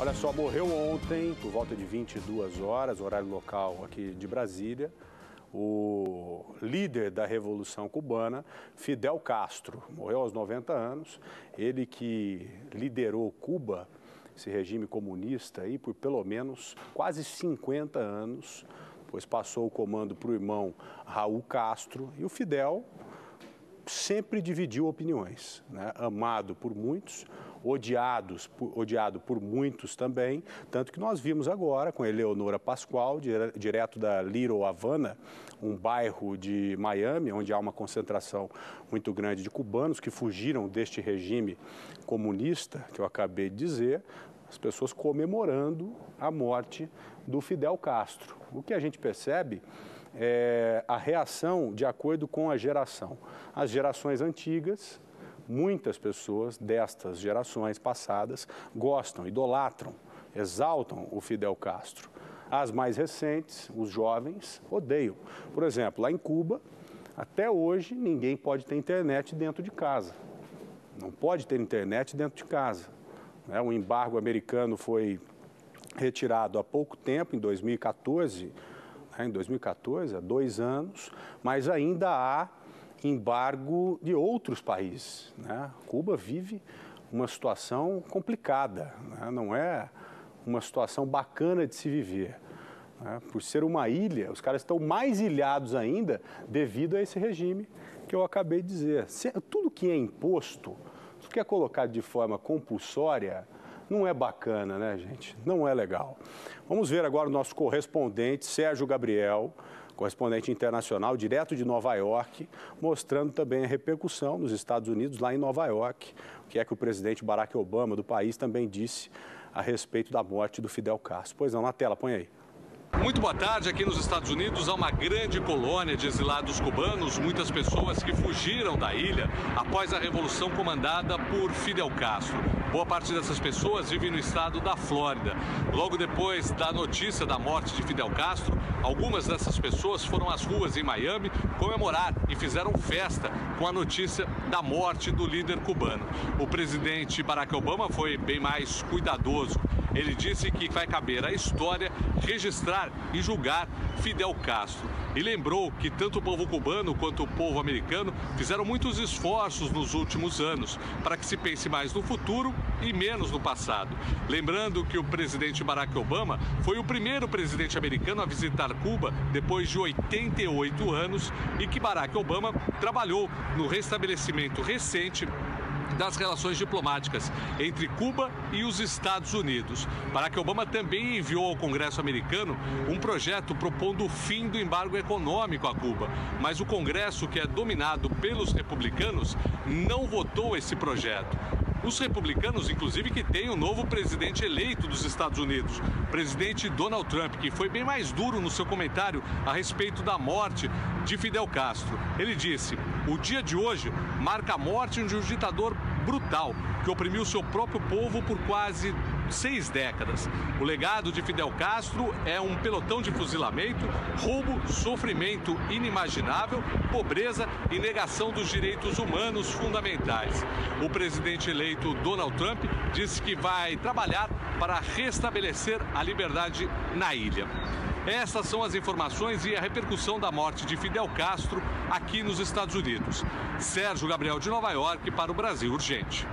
Olha só, morreu ontem, por volta de 22 horas, horário local aqui de Brasília, o líder da Revolução Cubana, Fidel Castro. Morreu aos 90 anos. Ele que liderou Cuba, esse regime comunista, aí, por pelo menos quase 50 anos, pois passou o comando para o irmão Raul Castro. E o Fidel sempre dividiu opiniões, né? amado por muitos, odiados por, odiado por muitos também, tanto que nós vimos agora com Eleonora Pascoal, dire, direto da Little Havana, um bairro de Miami, onde há uma concentração muito grande de cubanos que fugiram deste regime comunista que eu acabei de dizer, as pessoas comemorando a morte do Fidel Castro. O que a gente percebe é a reação de acordo com a geração. As gerações antigas, muitas pessoas destas gerações passadas gostam, idolatram, exaltam o Fidel Castro. As mais recentes, os jovens, odeiam. Por exemplo, lá em Cuba, até hoje ninguém pode ter internet dentro de casa. Não pode ter internet dentro de casa. Né? O embargo americano foi retirado há pouco tempo, em 2014, né? em 2014, há dois anos, mas ainda há embargo de outros países. Né? Cuba vive uma situação complicada, né? não é uma situação bacana de se viver. Né? Por ser uma ilha, os caras estão mais ilhados ainda devido a esse regime que eu acabei de dizer. Tudo que é imposto tudo que é colocado de forma compulsória não é bacana, né, gente? Não é legal. Vamos ver agora o nosso correspondente, Sérgio Gabriel, correspondente internacional, direto de Nova York, mostrando também a repercussão nos Estados Unidos, lá em Nova York, o que é que o presidente Barack Obama do país também disse a respeito da morte do Fidel Castro. Pois não, na tela, põe aí. Muito boa tarde. Aqui nos Estados Unidos há uma grande colônia de exilados cubanos, muitas pessoas que fugiram da ilha após a revolução comandada por Fidel Castro. Boa parte dessas pessoas vive no estado da Flórida. Logo depois da notícia da morte de Fidel Castro, algumas dessas pessoas foram às ruas em Miami comemorar e fizeram festa com a notícia da morte do líder cubano. O presidente Barack Obama foi bem mais cuidadoso. Ele disse que vai caber à história registrar e julgar Fidel Castro. E lembrou que tanto o povo cubano quanto o povo americano fizeram muitos esforços nos últimos anos para que se pense mais no futuro e menos no passado. Lembrando que o presidente Barack Obama foi o primeiro presidente americano a visitar Cuba depois de 88 anos e que Barack Obama trabalhou no restabelecimento recente das relações diplomáticas entre Cuba e os Estados Unidos. Barack Obama também enviou ao Congresso americano um projeto propondo o fim do embargo econômico a Cuba. Mas o Congresso, que é dominado pelos republicanos, não votou esse projeto. Os republicanos, inclusive, que têm o novo presidente eleito dos Estados Unidos, presidente Donald Trump, que foi bem mais duro no seu comentário a respeito da morte de Fidel Castro. Ele disse: o dia de hoje marca a morte de um ditador brutal que oprimiu seu próprio povo por quase seis décadas. O legado de Fidel Castro é um pelotão de fuzilamento, roubo, sofrimento inimaginável, pobreza e negação dos direitos humanos fundamentais. O presidente eleito Donald Trump disse que vai trabalhar para restabelecer a liberdade na ilha. Essas são as informações e a repercussão da morte de Fidel Castro aqui nos Estados Unidos. Sérgio Gabriel de Nova York para o Brasil Urgente.